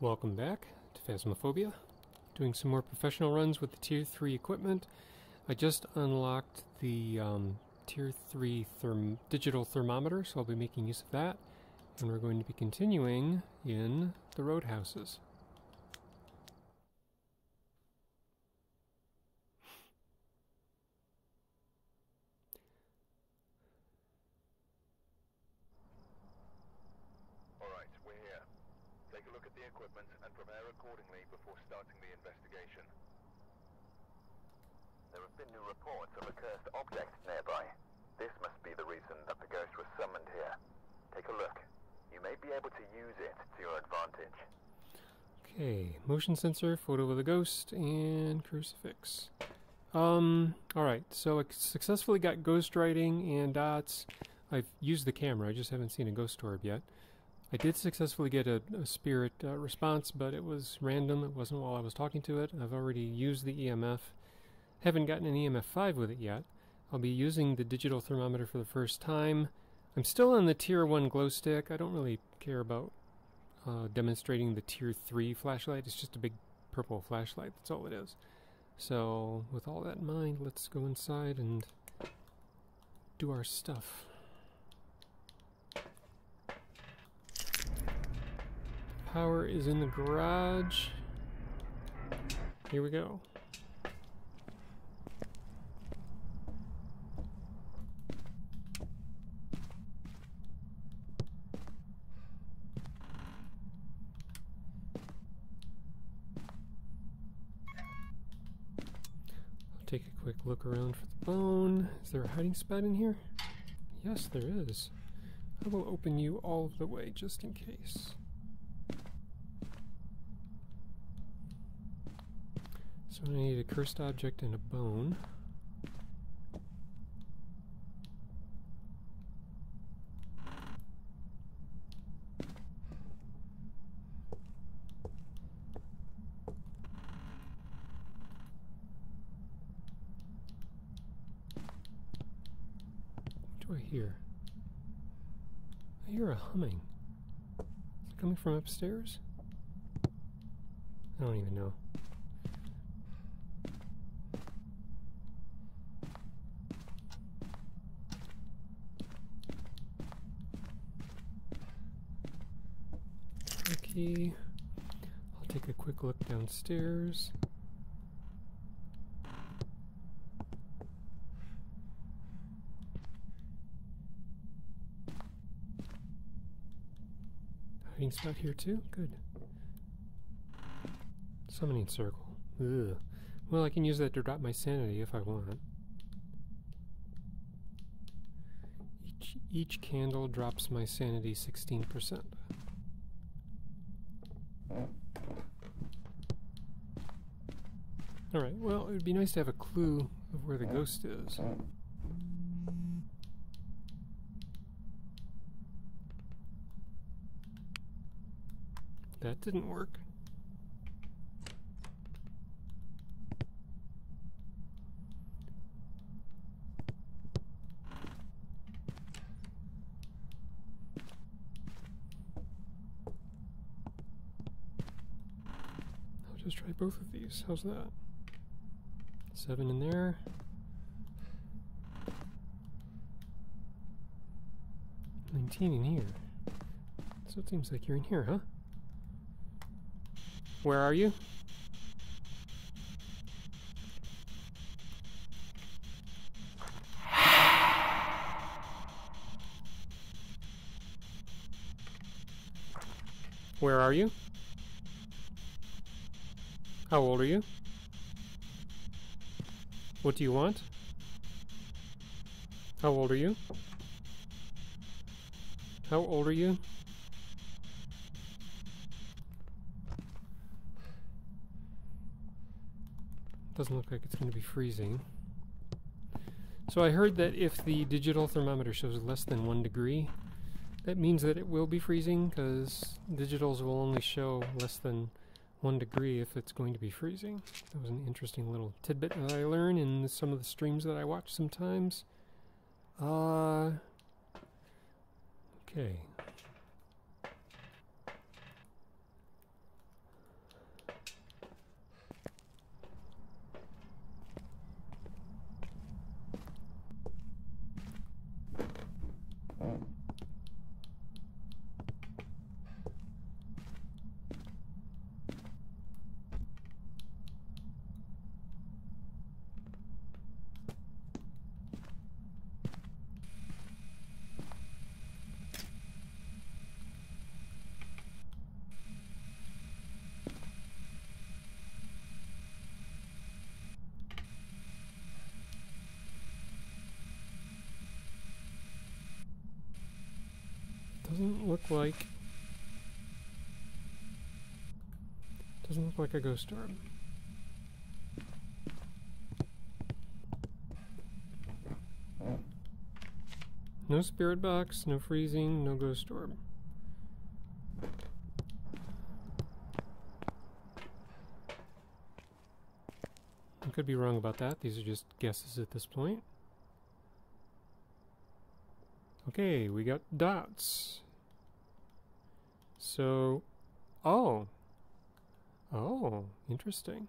Welcome back to Phasmophobia. Doing some more professional runs with the Tier 3 equipment. I just unlocked the um, Tier 3 therm digital thermometer, so I'll be making use of that. And we're going to be continuing in the roadhouses. Alright, we're here. Take a look at the equipment and prepare accordingly before starting the investigation. There have been new reports of a cursed object nearby. This must be the reason that the ghost was summoned here. Take a look. You may be able to use it to your advantage. Okay, motion sensor, photo of the ghost, and crucifix. Um, alright, so I successfully got ghost writing and dots. I've used the camera, I just haven't seen a ghost orb yet. I did successfully get a, a spirit uh, response, but it was random. It wasn't while I was talking to it. I've already used the EMF. Haven't gotten an EMF 5 with it yet. I'll be using the digital thermometer for the first time. I'm still on the tier 1 glow stick. I don't really care about uh, demonstrating the tier 3 flashlight. It's just a big purple flashlight. That's all it is. So, with all that in mind, let's go inside and do our stuff. Power is in the garage. Here we go. I'll take a quick look around for the bone. Is there a hiding spot in here? Yes, there is. I will open you all the way just in case. So I need a cursed object and a bone. What do I hear? I hear a humming. Is it coming from upstairs? I don't even know. Okay. I'll take a quick look downstairs. Hiding spot here too? Good. Summoning circle. Ugh. Well, I can use that to drop my sanity if I want. Each, each candle drops my sanity 16%. Alright, well, it would be nice to have a clue of where the ghost is. That didn't work. I'll just try both of these. How's that? Seven in there. Nineteen in here. So it seems like you're in here, huh? Where are you? Where are you? How old are you? What do you want? How old are you? How old are you? Doesn't look like it's going to be freezing. So I heard that if the digital thermometer shows less than one degree, that means that it will be freezing because digitals will only show less than one degree if it's going to be freezing. That was an interesting little tidbit that I learned in some of the streams that I watch sometimes. Uh, okay. Doesn't like... Doesn't look like a ghost orb. No spirit box, no freezing, no ghost orb. I could be wrong about that. These are just guesses at this point. Okay, we got dots. So, oh. Oh, interesting.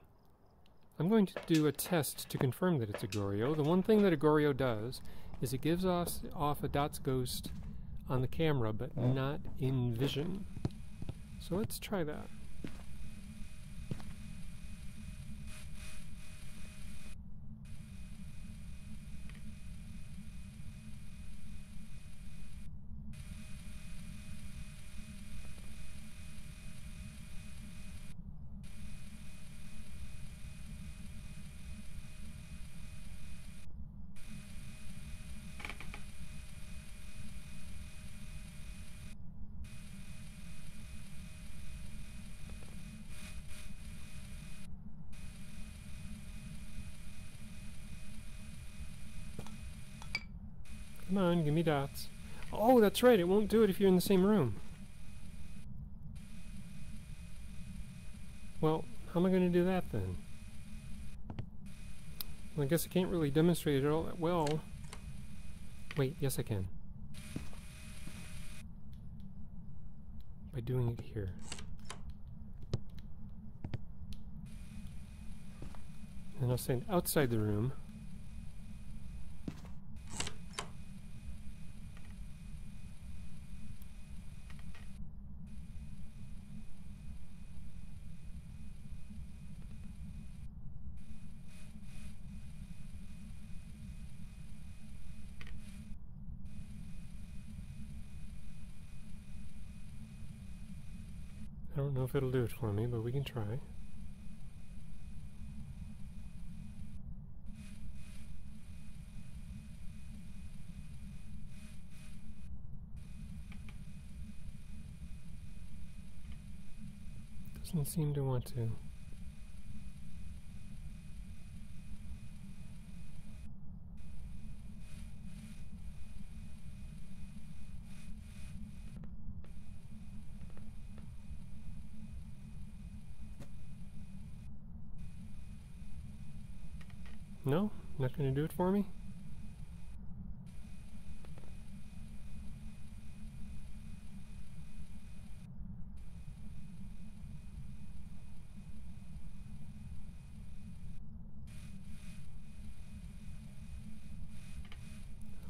I'm going to do a test to confirm that it's a Goryo. The one thing that a Goryo does is it gives off, off a dots ghost on the camera, but hmm. not in vision. So let's try that. Come on, give me dots. Oh, that's right, it won't do it if you're in the same room. Well, how am I going to do that then? Well, I guess I can't really demonstrate it all that well. Wait, yes I can. By doing it here. And I'll stand outside the room. I don't know if it'll do it for me, but we can try. Doesn't seem to want to. No? Going to do it for me?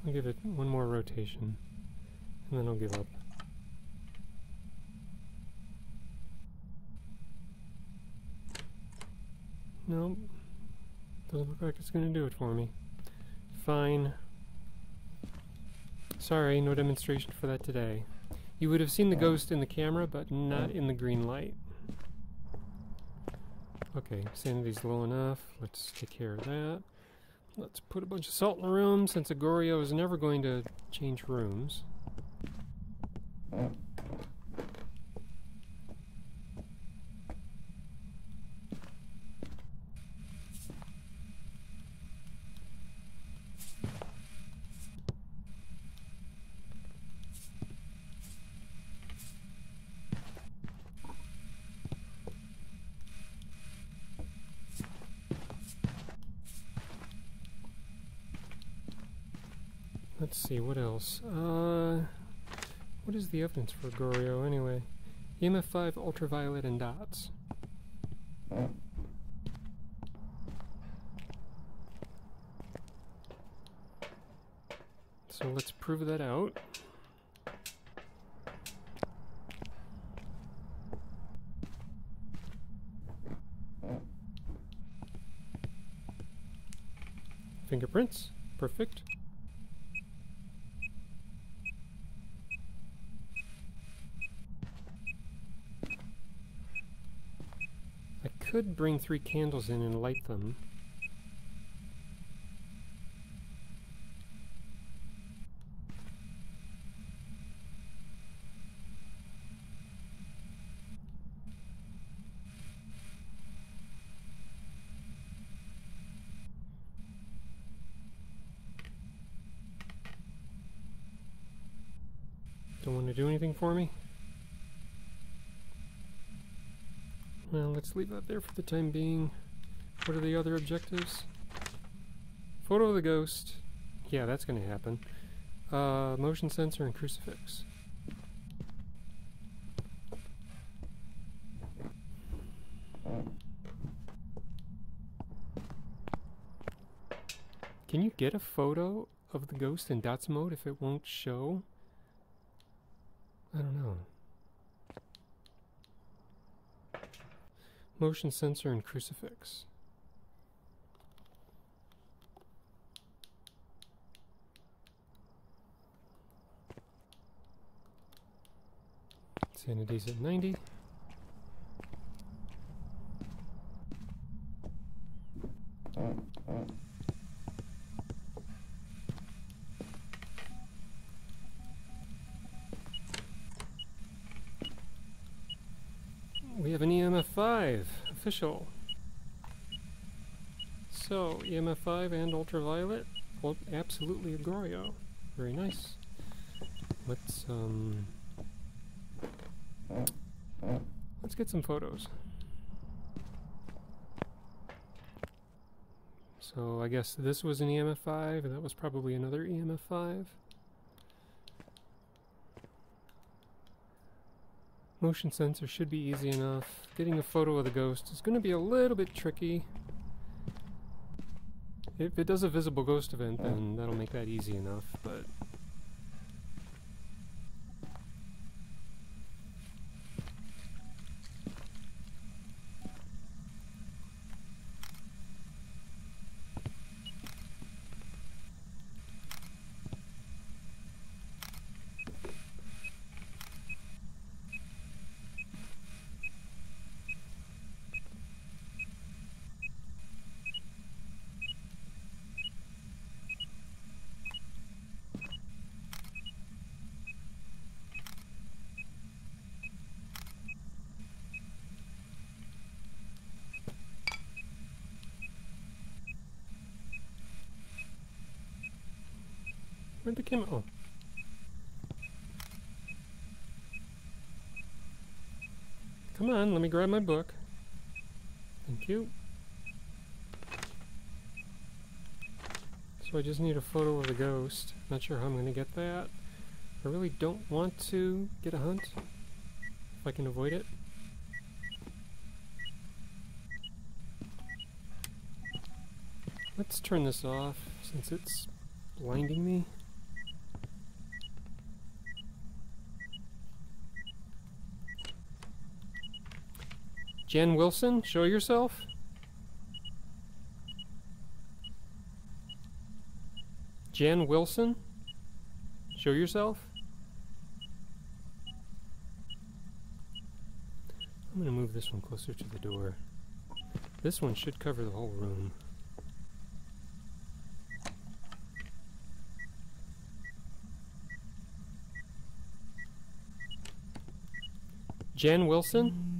I'll give it one more rotation, and then I'll give up. Nope. Doesn't look like it's going to do it for me. Fine. Sorry, no demonstration for that today. You would have seen the oh. ghost in the camera, but oh. not in the green light. Okay, sanity's low enough. Let's take care of that. Let's put a bunch of salt in the room, since a Goryo is never going to change rooms. Let's see, what else? Uh, what is the evidence for Goryo anyway? EMF 5, ultraviolet, and dots. So let's prove that out. Fingerprints, could bring three candles in and light them. Don't want to do anything for me? Let's leave that there for the time being. What are the other objectives? Photo of the ghost. Yeah, that's going to happen. Uh, motion sensor and crucifix. Can you get a photo of the ghost in dots mode if it won't show? I don't know. Motion sensor and crucifix. Sanity's at 90. We have an EMF 5, official. So, EMF 5 and ultraviolet, well, absolutely a Goryo. Very nice. Let's, um... Let's get some photos. So I guess this was an EMF 5, and that was probably another EMF 5. Motion sensor should be easy enough. Getting a photo of the ghost is going to be a little bit tricky. If it does a visible ghost event, then that'll make that easy enough, but... Where'd the camera? Oh. Come on, let me grab my book. Thank you. So I just need a photo of the ghost. Not sure how I'm going to get that. I really don't want to get a hunt. If I can avoid it. Let's turn this off since it's blinding me. Jen Wilson, show yourself. Jen Wilson, show yourself. I'm going to move this one closer to the door. This one should cover the whole room. Jen Wilson?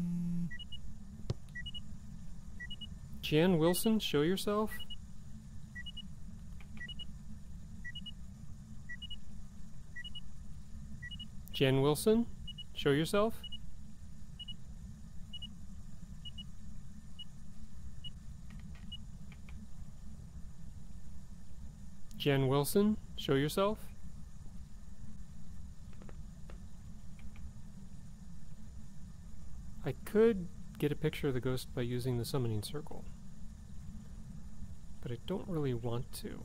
Jan Wilson, show yourself. Jen Wilson, show yourself. Jen Wilson, show yourself. I could get a picture of the ghost by using the summoning circle, but I don't really want to.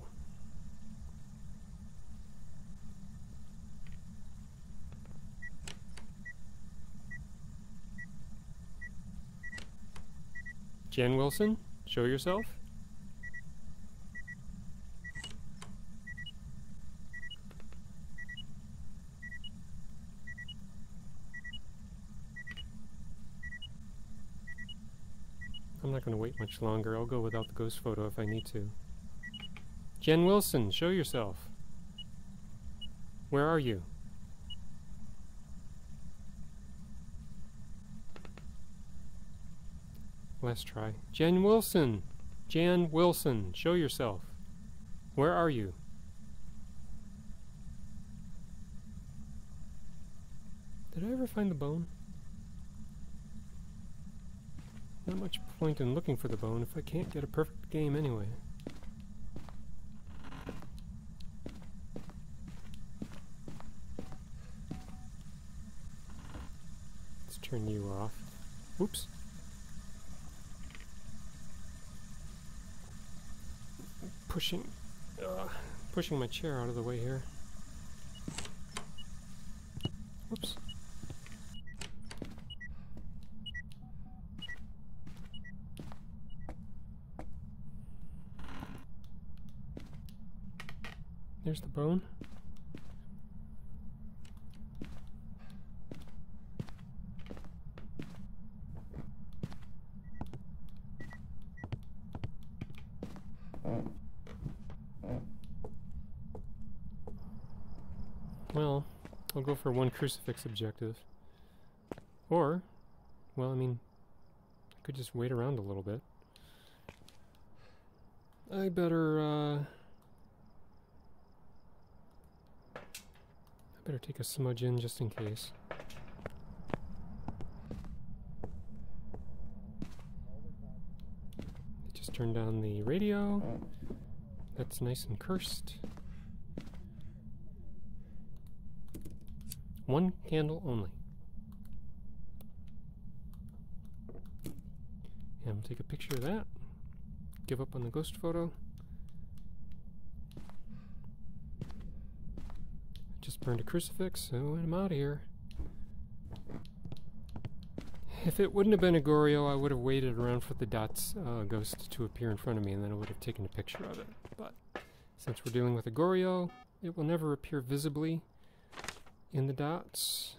Jen Wilson, show yourself. I'm not going to wait much longer. I'll go without the ghost photo if I need to. Jen Wilson, show yourself. Where are you? Let's try. Jen Wilson! Jan Wilson, show yourself. Where are you? Did I ever find the bone? Not much point in looking for the bone if I can't get a perfect game anyway. Let's turn you off. Oops. Pushing, uh, pushing my chair out of the way here. Whoops. There's the bone. Well, I'll go for one crucifix objective. Or, well, I mean, I could just wait around a little bit. I better, uh... better take a smudge in just in case. Just turn down the radio. That's nice and cursed. One candle only. And we'll take a picture of that. Give up on the ghost photo. Just burned a crucifix, so I'm out of here. If it wouldn't have been a Goryo, I would have waited around for the dots uh, ghost to appear in front of me, and then I would have taken a picture of it. But since we're dealing with a Goryo, it will never appear visibly in the dots,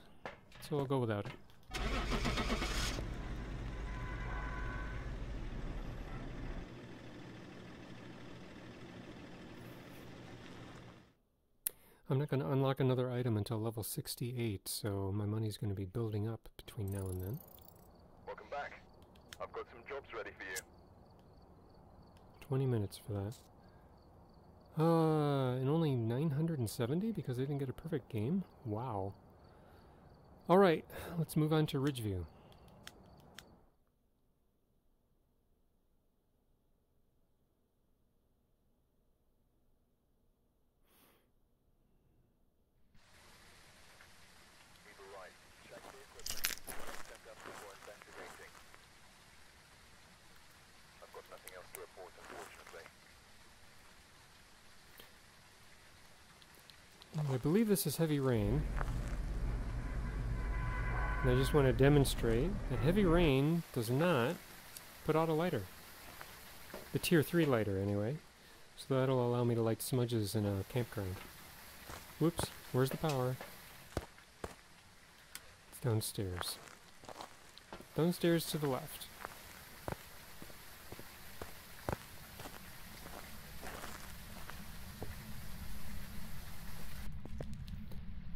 so I'll go without it. I'm not going to unlock another item until level 68, so my money's going to be building up between now and then. Welcome back. I've got some jobs ready for you. 20 minutes for that. Uh, and only 970 because I didn't get a perfect game? Wow. Alright, let's move on to Ridgeview. Eagle right. Check the equipment. Sent up before investigating. I've got nothing else to report, unfortunately. I believe this is heavy rain. And I just want to demonstrate that heavy rain does not put out a lighter. The tier 3 lighter, anyway. So that'll allow me to light smudges in a campground. Whoops, where's the power? It's downstairs. Downstairs to the left.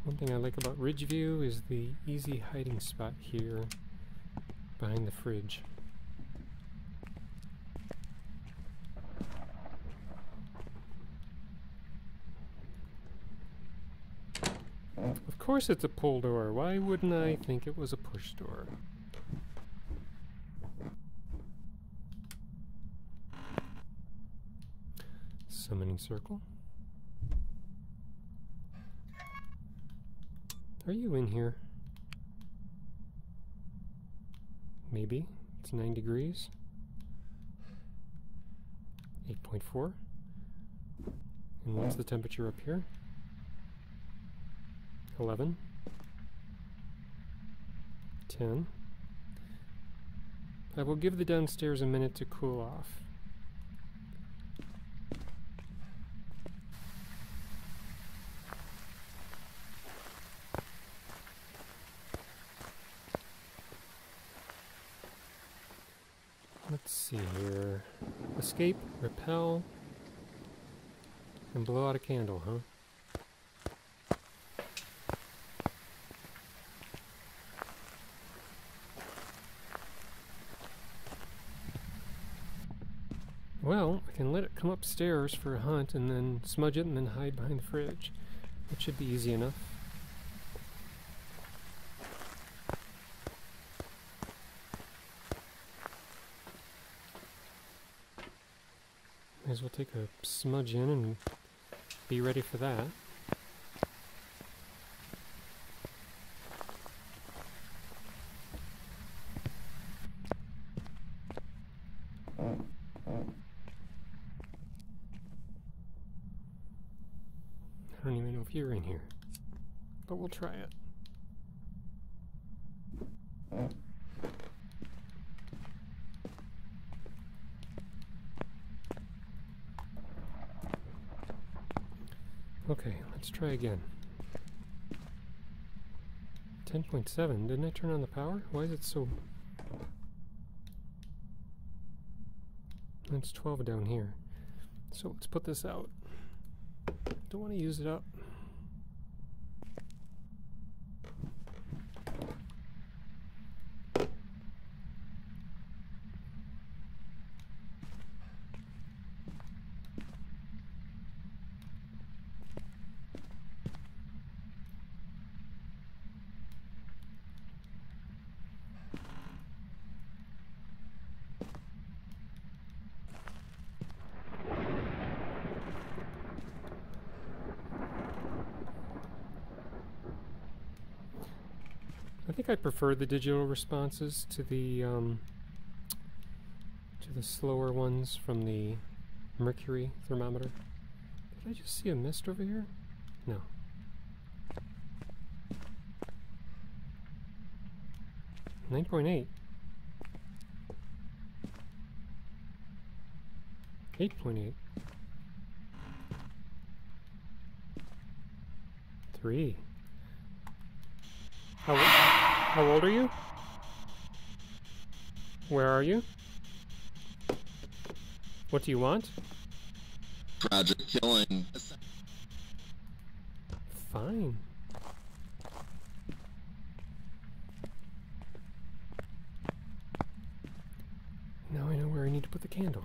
One thing I like about Ridgeview is the easy hiding spot here behind the fridge. Of course it's a pull door. Why wouldn't I think it was a push door? Summoning circle. Are you in here? Maybe. It's 9 degrees. 8.4. And what's the temperature up here? 11. 10. I will give the downstairs a minute to cool off. Let's see here. Escape, repel, and blow out a candle, huh? Well, I can let it come upstairs for a hunt and then smudge it and then hide behind the fridge. It should be easy enough. May as well take a smudge in and be ready for that. I don't even know if you're in here, but we'll try it. Okay, let's try again. 10.7, didn't I turn on the power? Why is it so... It's 12 down here. So let's put this out. Don't want to use it up. Think I prefer the digital responses to the um, to the slower ones from the mercury thermometer. Did I just see a mist over here? No. Nine point eight. Eight point eight. Three. How old are you? Where are you? What do you want? Project Killing. Fine. Now I know where I need to put the candle.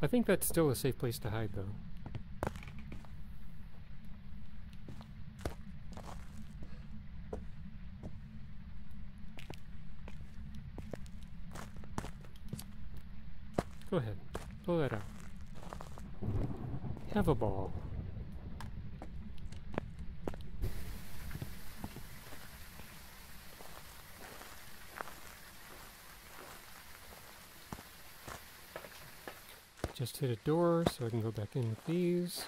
I think that's still a safe place to hide, though. Go ahead. Blow that out. Have a ball. Just hit a door so I can go back in with these.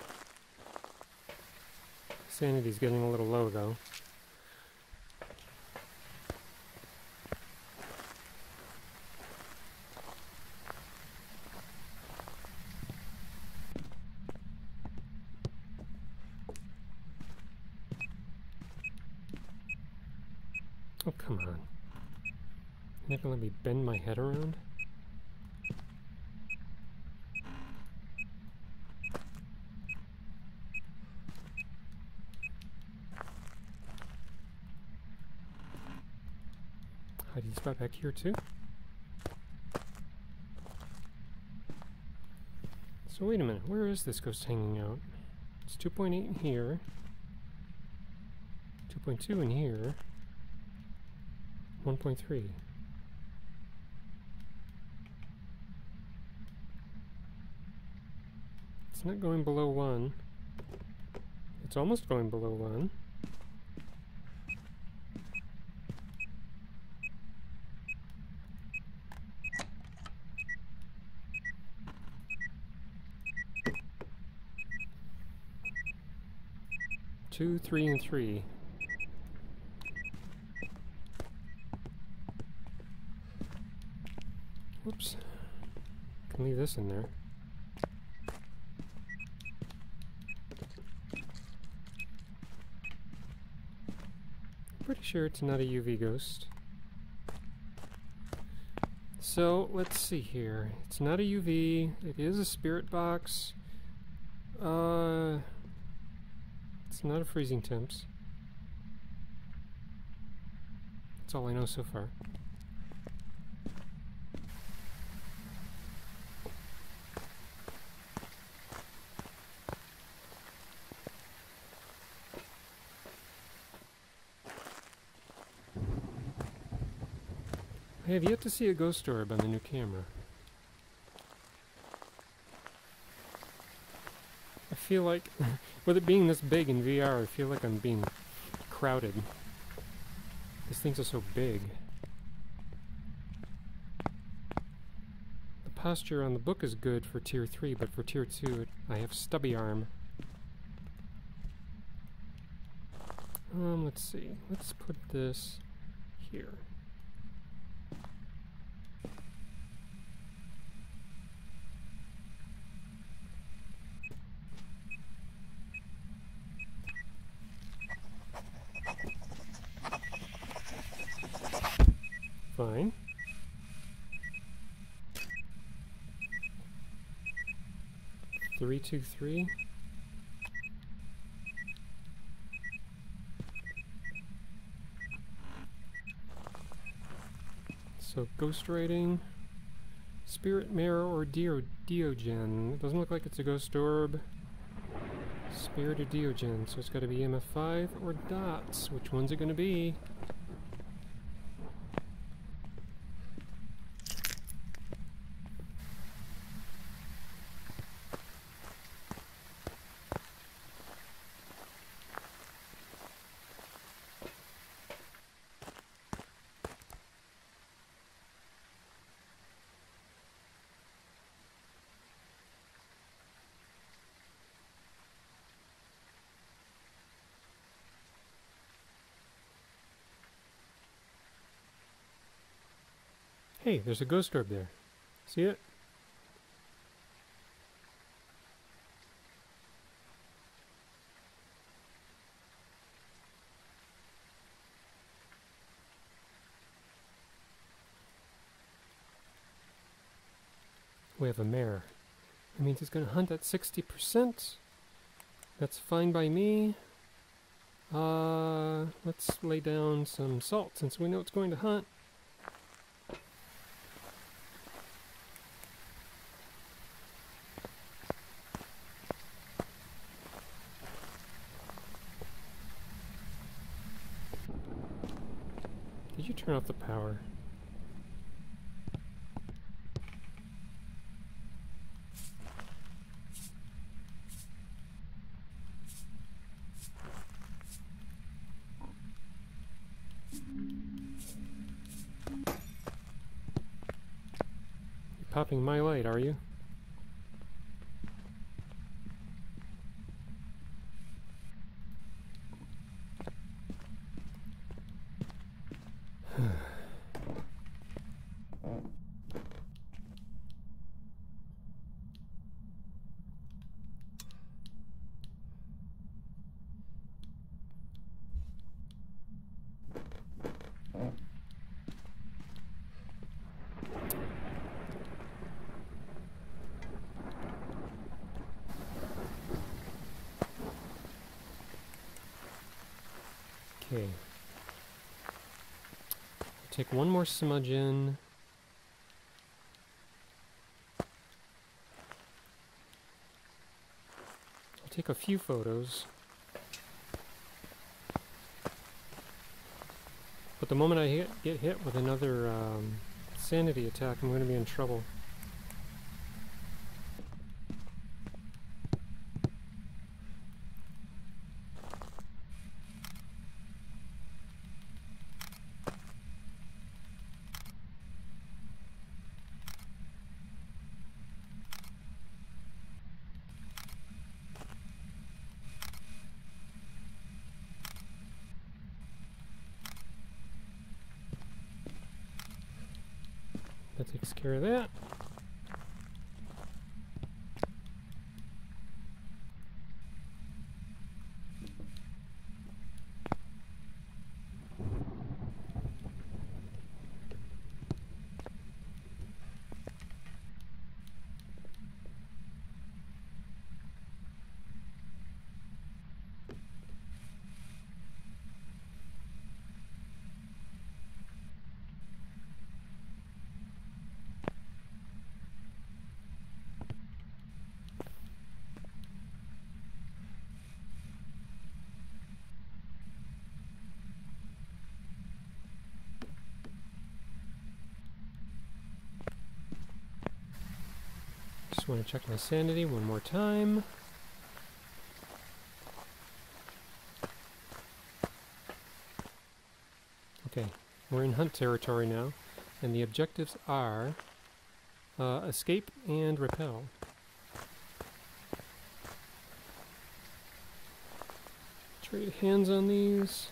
Sanity's getting a little low though. Oh, come on. You're not gonna let me bend my head around? Hiding spot back here too? So wait a minute, where is this ghost hanging out? It's 2.8 in here. 2.2 in here. 1.3. It's not going below 1. It's almost going below 1. Two, three, and three. Whoops. Can leave this in there. Pretty sure it's not a UV ghost. So, let's see here. It's not a UV. It is a spirit box. Uh, not a freezing temps. That's all I know so far. I have yet to see a ghost orb on the new camera. Feel like, with it being this big in VR, I feel like I'm being crowded. These things are so big. The posture on the book is good for tier 3, but for tier 2 it, I have stubby arm. Um, let's see. Let's put this here. Fine. Three, two, three. So ghost writing, spirit mirror or Dio Deogen. It doesn't look like it's a ghost orb. Spirit or Deogen, so it's got to be EMF5 or dots. Which one's it going to be? Hey, there's a ghost orb there. See it? We have a mare. That means it's going to hunt at 60%. That's fine by me. Uh, let's lay down some salt since we know it's going to hunt. Turn off the power? You're popping my light, are you? Okay. Take one more smudge in. I'll take a few photos. But the moment I hit, get hit with another um, sanity attack, I'm going to be in trouble. That takes care of that. Just want to check my sanity one more time. Okay, we're in hunt territory now, and the objectives are uh, escape and repel. Trade hands on these.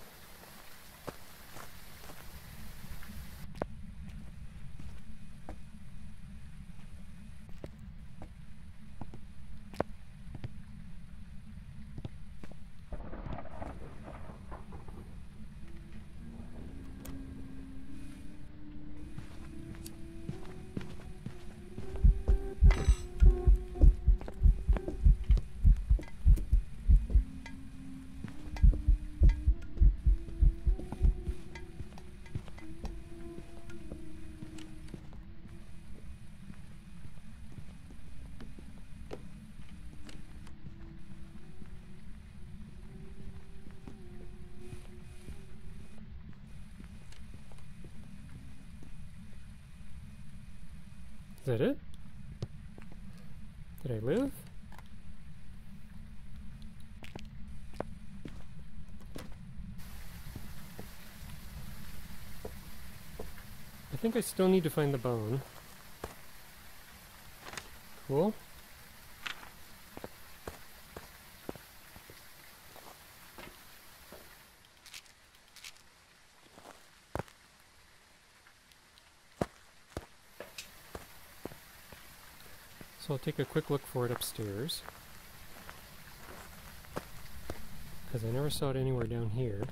That it? Did I live? I think I still need to find the bone. Cool. So I'll take a quick look for it upstairs. Because I never saw it anywhere down here.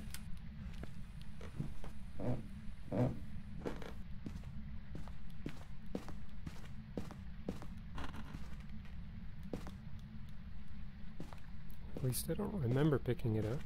At least I don't remember picking it up.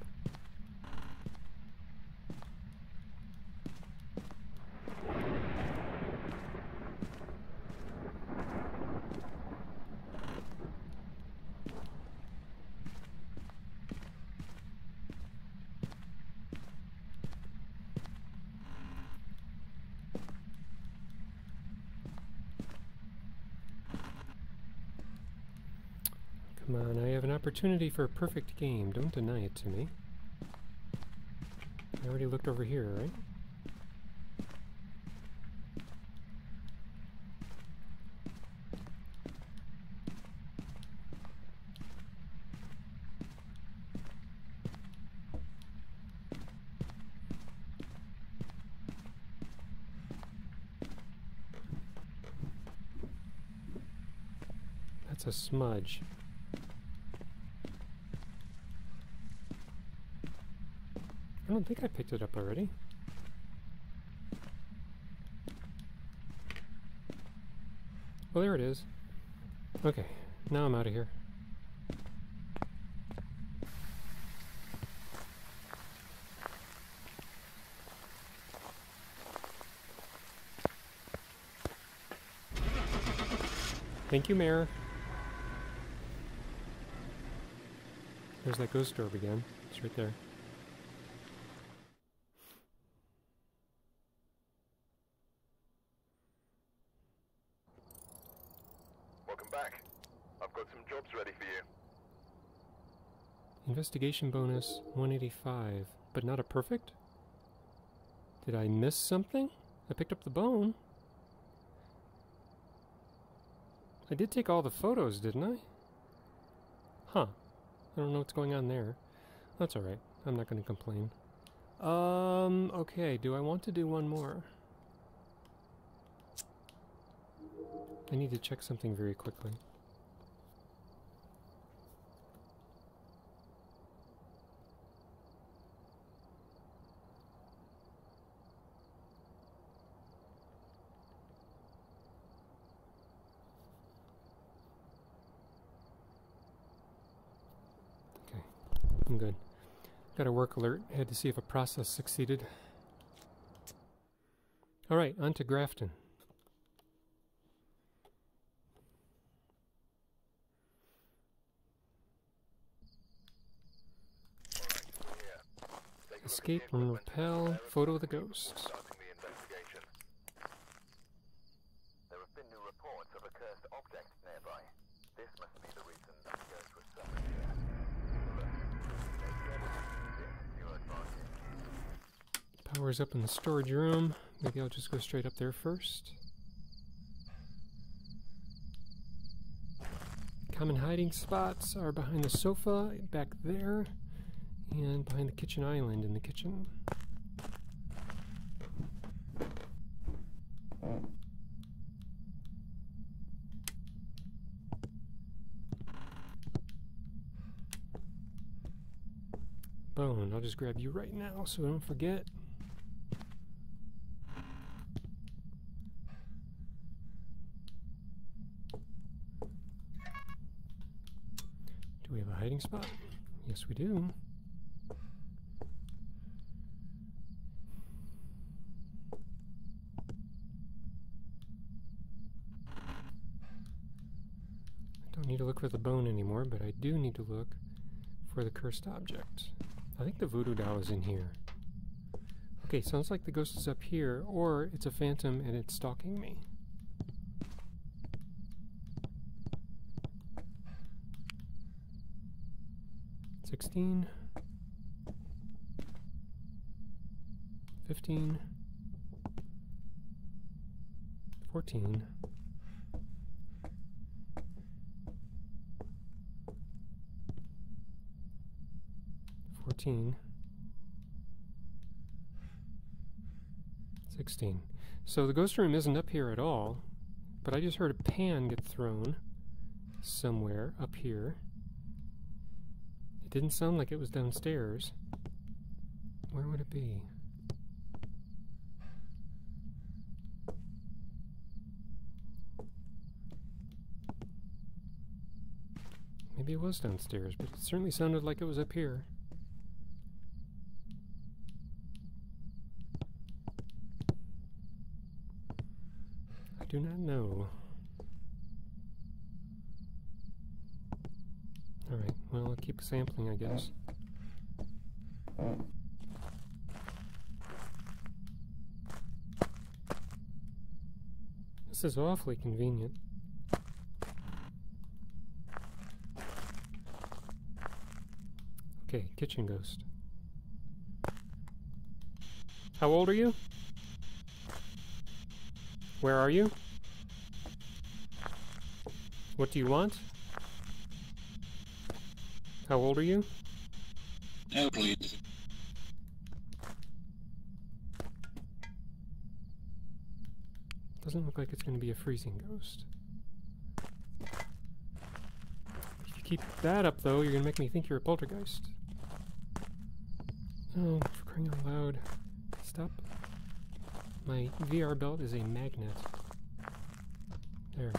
Come on, I have an opportunity for a perfect game. Don't deny it to me. I already looked over here, right? That's a smudge. Don't think I picked it up already. Well, there it is. Okay, now I'm out of here. Thank you, Mare. There's that ghost orb again. It's right there. Welcome back. I've got some jobs ready for you. Investigation bonus 185, but not a perfect? Did I miss something? I picked up the bone. I did take all the photos, didn't I? Huh. I don't know what's going on there. That's alright. I'm not going to complain. Um, okay. Do I want to do one more? I need to check something very quickly. Okay, I'm good. Got a work alert. Had to see if a process succeeded. Alright, on to Grafton. Escape and repel. Photo of the ghost. There have been new reports of a cursed object nearby. This must be the reason that ghost was summoned here. Look, you may be able to use it to your advantage. Power's up in the storage room. Maybe I'll just go straight up there first. Common hiding spots are behind the sofa, back there, and behind the kitchen island in the kitchen. Bone, I'll just grab you right now so I don't forget. Hiding spot? Yes, we do. I don't need to look for the bone anymore, but I do need to look for the cursed object. I think the voodoo doll is in here. Okay, sounds like the ghost is up here, or it's a phantom and it's stalking me. Sixteen. Fifteen. Fourteen. Fourteen. Sixteen. So the ghost room isn't up here at all, but I just heard a pan get thrown somewhere up here. It didn't sound like it was downstairs. Where would it be? Maybe it was downstairs, but it certainly sounded like it was up here. I do not know. Alright, well, I'll keep sampling, I guess. This is awfully convenient. Okay, kitchen ghost. How old are you? Where are you? What do you want? How old are you? No, please. Doesn't look like it's going to be a freezing ghost. If you keep that up, though, you're going to make me think you're a poltergeist. Oh, for crying out loud. Stop. My VR belt is a magnet. There.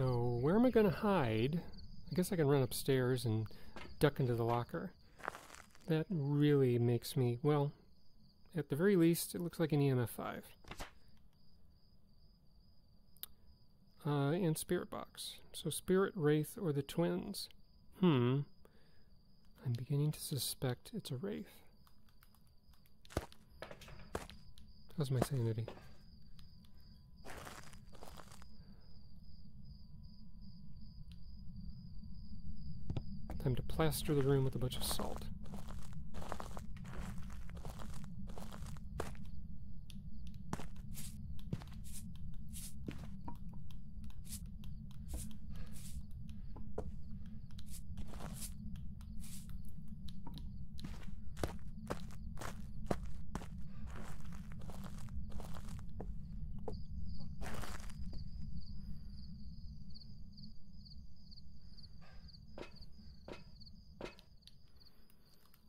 So, where am I going to hide? I guess I can run upstairs and duck into the locker. That really makes me, well, at the very least, it looks like an EMF 5. Uh, and Spirit Box. So Spirit, Wraith, or the twins. Hmm. I'm beginning to suspect it's a Wraith. How's my sanity? To plaster the room with a bunch of salt.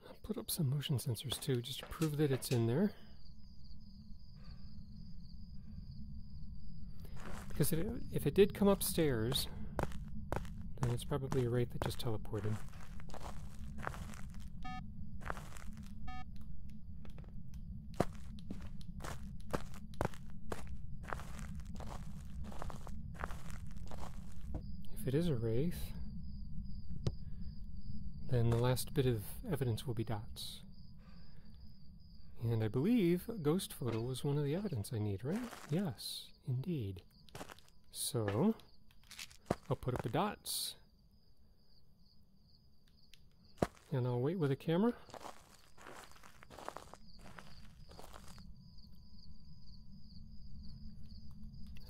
I'll put up some motion sensors too, just to prove that it's in there. Because if it, if it did come upstairs, then it's probably a wraith that just teleported. If it is a wraith, last bit of evidence will be dots. And I believe a ghost photo was one of the evidence I need, right? Yes, indeed. So, I'll put up the dots. And I'll wait with a camera.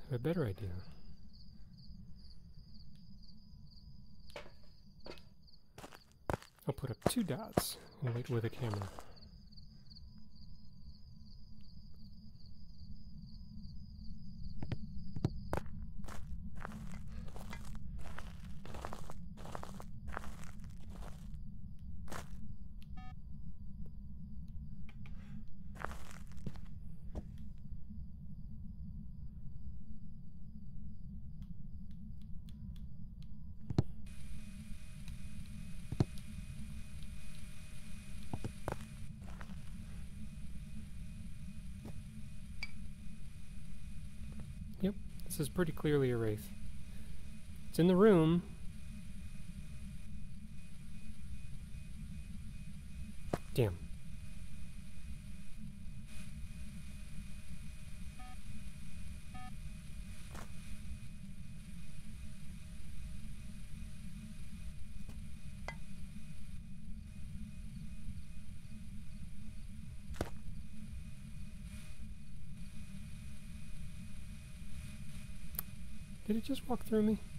Have a better idea. I'll put up two dots and wait with a camera. This is pretty clearly a wraith. It's in the room. Did it just walk through me?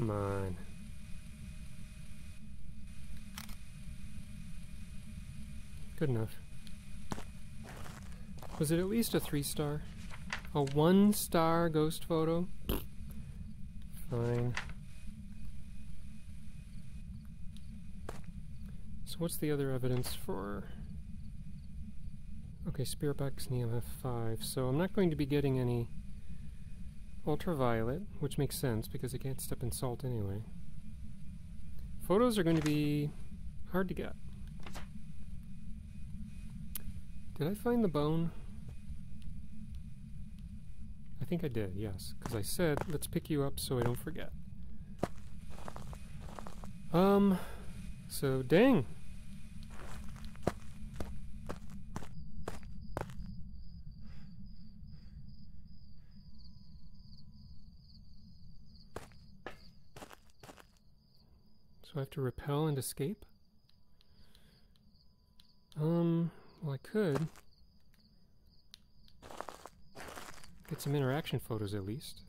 Come on. Good enough. Was it at least a three star? A one star ghost photo? Fine. So what's the other evidence for... Okay, Box and EMF5, so I'm not going to be getting any ultraviolet, which makes sense because it can't step in salt anyway. Photos are going to be hard to get. Did I find the bone? I think I did, yes, because I said, let's pick you up so I don't forget. Um, so dang, have to repel and escape? Um, well I could. Get some interaction photos at least.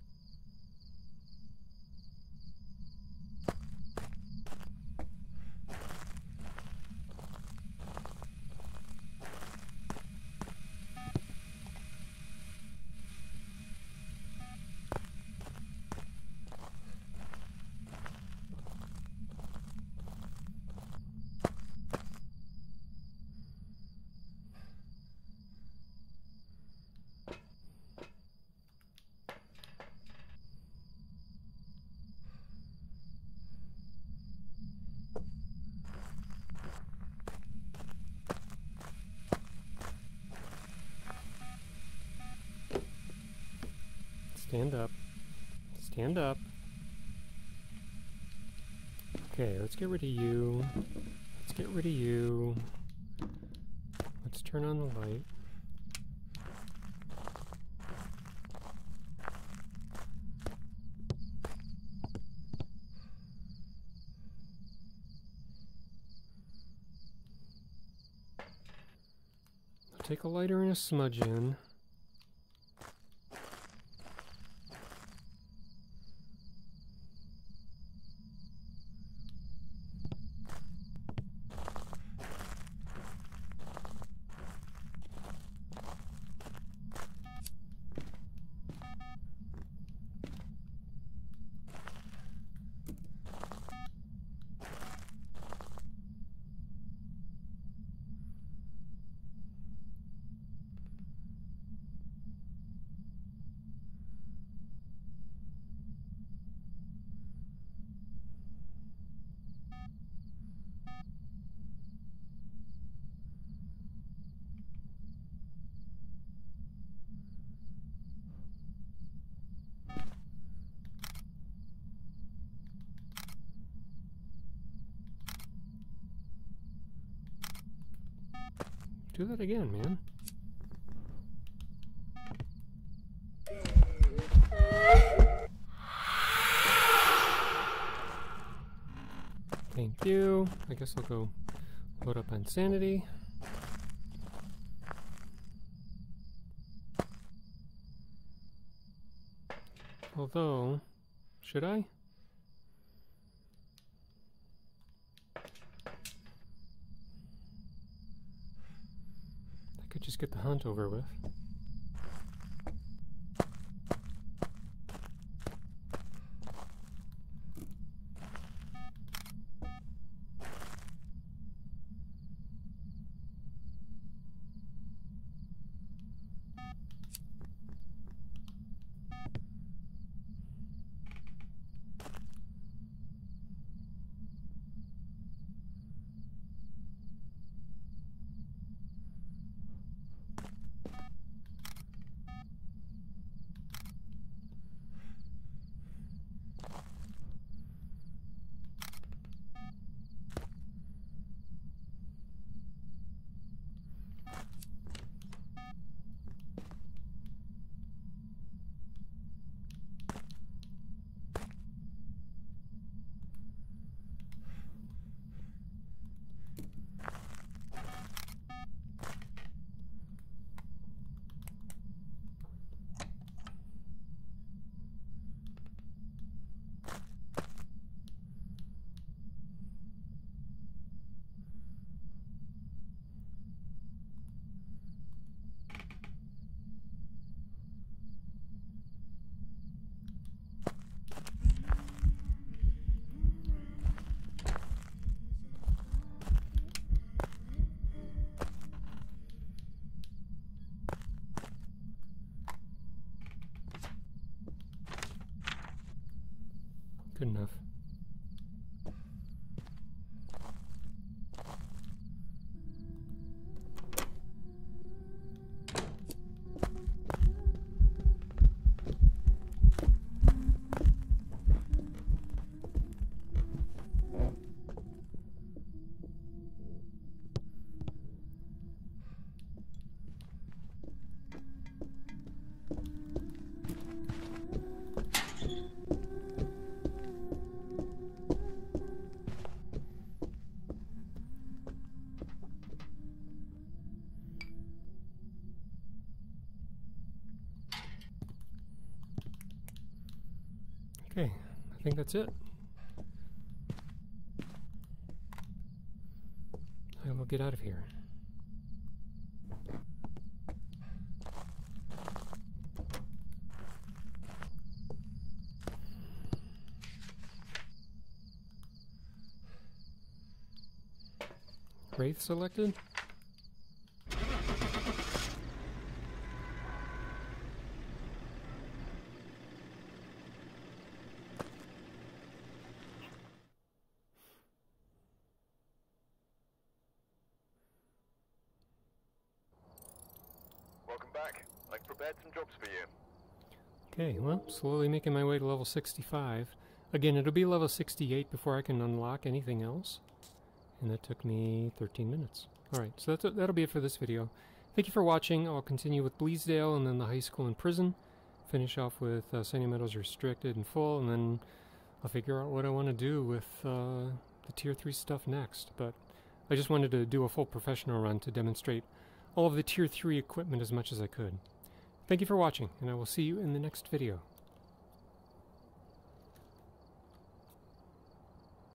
Stand up. Stand up. Okay, let's get rid of you. Let's get rid of you. Let's turn on the light. I'll take a lighter and a smudge in. Do that again, man. Thank you. I guess I'll go load up on sanity. Although, should I? I could just get the hunt over with. Good enough. I think that's it. I will get out of here. Wraith selected? Welcome back. I've prepared some jobs for you. Okay, well, slowly making my way to level 65. Again, it'll be level 68 before I can unlock anything else. And that took me 13 minutes. Alright, so that's, that'll be it for this video. Thank you for watching. I'll continue with Bleasdale and then the high school and prison. Finish off with uh, Sunny Meadows Restricted and full, and then I'll figure out what I want to do with uh, the Tier 3 stuff next. But I just wanted to do a full professional run to demonstrate all of the Tier 3 equipment as much as I could. Thank you for watching, and I will see you in the next video.